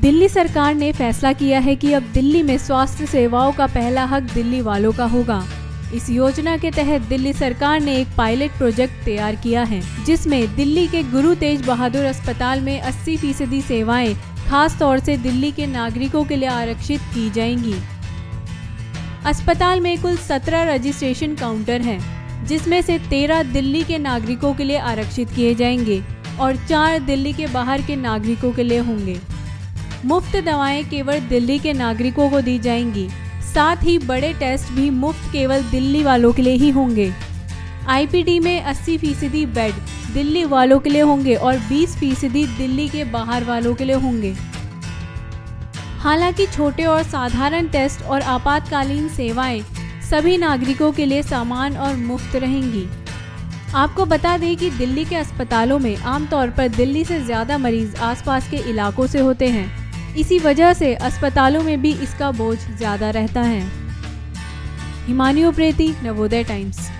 दिल्ली सरकार ने फैसला किया है कि अब दिल्ली में स्वास्थ्य सेवाओं का पहला हक दिल्ली वालों का होगा। इस योजना के तहत दिल्ली सरकार ने एक पायलट प्रोजेक्ट तैयार किया है जिसमें दिल्ली के गुरु तेज बहादुर अस्पताल में 80 फ़ीसदी सेवाएँ खास तौर से दिल्ली के नागरिकों के लिए आरक्षित की जाएँगी। अस्पताल में कुल 17 रजिस्ट्रेशन काउंटर हैं, जिसमें से 13 दिल्ली के नागरिकों के लिए आरक्षित किए जाएँगे और चार दिल्ली के बाहर के नागरिकों के लिए होंगे। मुफ़्त दवाएँ केवल दिल्ली के नागरिकों को दी जाएँगी। साथ ही बड़े टेस्ट भी मुफ़्त केवल दिल्ली वालों के लिए ही होंगे। आईपीडी में 80 फ़ीसदी बेड दिल्ली वालों के लिए होंगे और 20 फ़ीसदी दिल्ली के बाहर वालों के लिए होंगे। हालाँकि छोटे और साधारण टेस्ट और आपातकालीन सेवाएँ सभी नागरिकों के लिए सामान और मुफ़्त रहेंगी। आपको बता दें कि दिल्ली के अस्पतालों में आमतौर पर दिल्ली से ज़्यादा मरीज़ आसपास के इलाकों से होते हैं। इसी वजह से अस्पतालों में भी इसका बोझ ज़्यादा रहता है। हिमानियो प्रेती, नवोदय टाइम्स।